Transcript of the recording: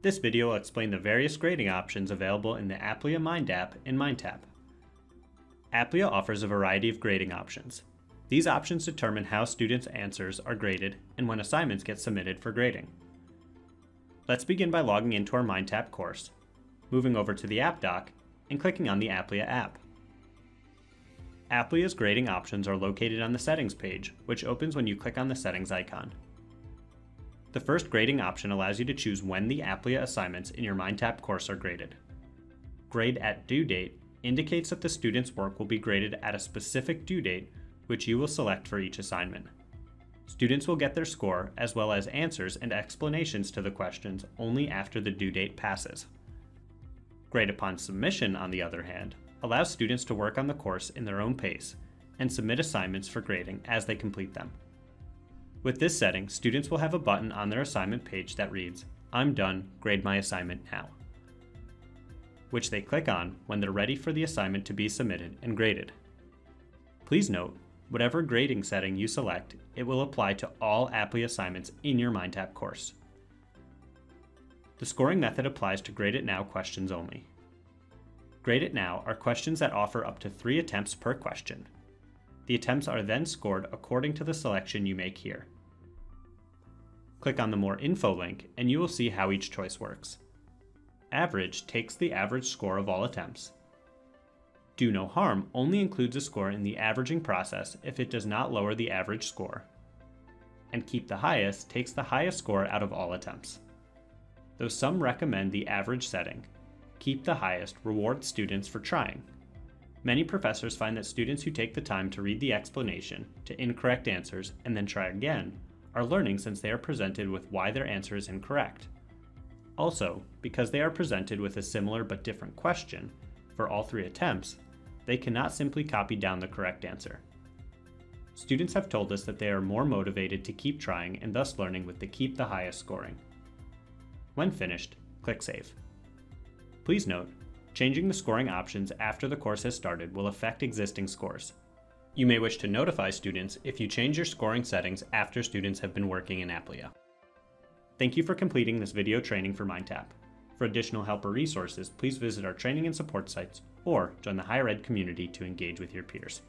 This video will explain the various grading options available in the Aplia Mind app in MindTap. Aplia offers a variety of grading options. These options determine how students' answers are graded and when assignments get submitted for grading. Let's begin by logging into our MindTap course, moving over to the App Dock, and clicking on the Aplia app. Aplia's grading options are located on the Settings page, which opens when you click on the Settings icon. The first grading option allows you to choose when the Aplia assignments in your MindTap course are graded. Grade at due date indicates that the student's work will be graded at a specific due date, which you will select for each assignment. Students will get their score as well as answers and explanations to the questions only after the due date passes. Grade upon submission, on the other hand, allows students to work on the course in their own pace and submit assignments for grading as they complete them. With this setting, students will have a button on their assignment page that reads, I'm done, grade my assignment now, which they click on when they're ready for the assignment to be submitted and graded. Please note, whatever grading setting you select, it will apply to all Aplia assignments in your MindTap course. The scoring method applies to Grade It Now questions only. Grade It Now are questions that offer up to three attempts per question. The attempts are then scored according to the selection you make here. Click on the More Info link and you will see how each choice works. Average takes the average score of all attempts. Do No Harm only includes a score in the averaging process if it does not lower the average score. And Keep the Highest takes the highest score out of all attempts. Though some recommend the average setting, Keep the Highest rewards students for trying. Many professors find that students who take the time to read the explanation to incorrect answers and then try again are learning since they are presented with why their answer is incorrect. Also, because they are presented with a similar but different question for all three attempts, they cannot simply copy down the correct answer. Students have told us that they are more motivated to keep trying and thus learning with the Keep the Highest scoring. When finished, click Save. Please note, changing the scoring options after the course has started will affect existing scores. You may wish to notify students if you change your scoring settings after students have been working in Aplia. Thank you for completing this video training for MindTap. For additional help or resources, please visit our training and support sites or join the higher ed community to engage with your peers.